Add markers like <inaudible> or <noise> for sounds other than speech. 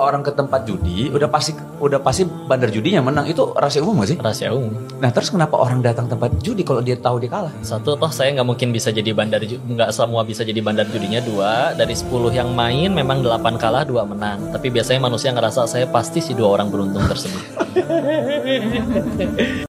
orang ke tempat judi udah pasti udah pasti bandar judinya menang itu rahasia umum gak sih? Rahasia umum. Nah terus kenapa orang datang tempat judi kalau dia tahu dia kalah? Satu toh saya nggak mungkin bisa jadi bandar judi nggak semua bisa jadi bandar judinya dua dari 10 yang main memang 8 kalah dua menang tapi biasanya manusia ngerasa saya pasti si dua orang beruntung tersebut <laughs>